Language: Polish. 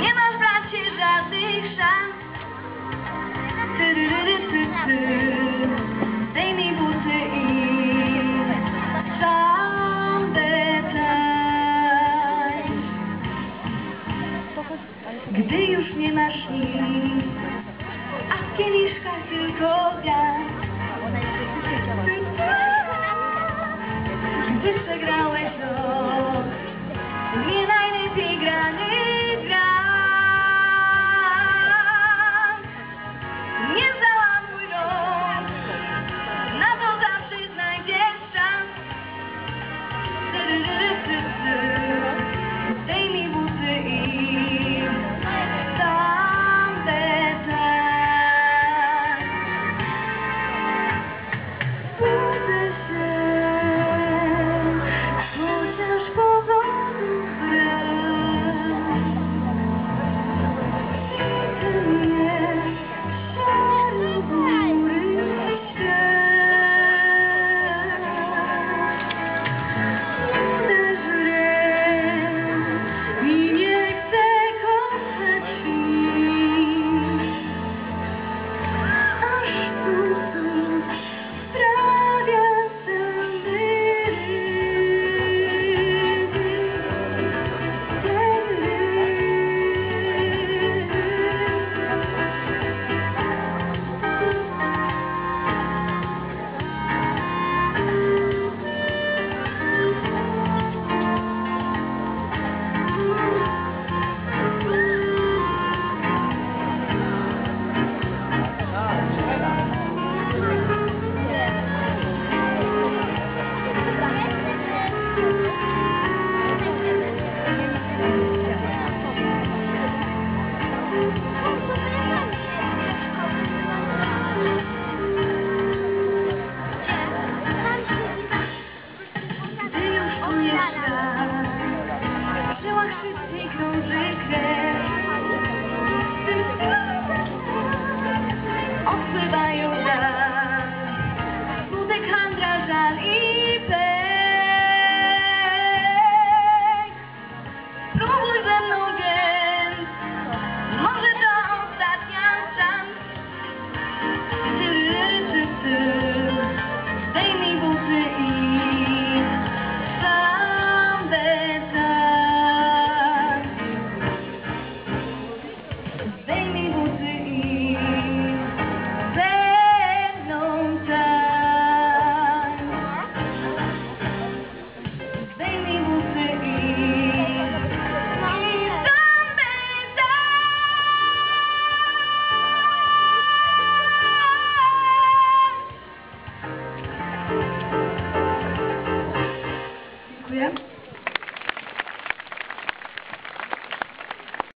Nie masz w bracie żadnych szans. Ty, ty, ty, ty, Zdejmij buty i sam tańcz Gdy już nie masz nic A w kieliszkach tylko wiatr